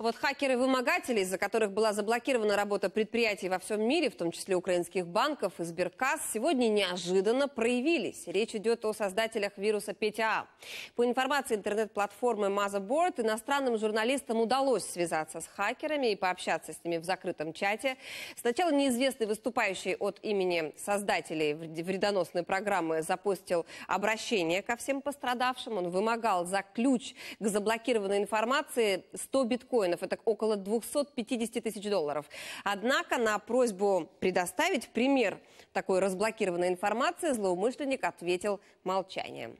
Вот хакеры-вымогатели, из-за которых была заблокирована работа предприятий во всем мире, в том числе украинских банков и Сберкасс, сегодня неожиданно проявились. Речь идет о создателях вируса ПТА. По информации интернет-платформы Motherboard, иностранным журналистам удалось связаться с хакерами и пообщаться с ними в закрытом чате. Сначала неизвестный выступающий от имени создателей вредоносной программы запустил обращение ко всем пострадавшим. Он вымогал за ключ к заблокированной информации 100 биткоинов биткоинов, это около 250 тысяч долларов. Однако на просьбу предоставить пример такой разблокированной информации злоумышленник ответил молчанием.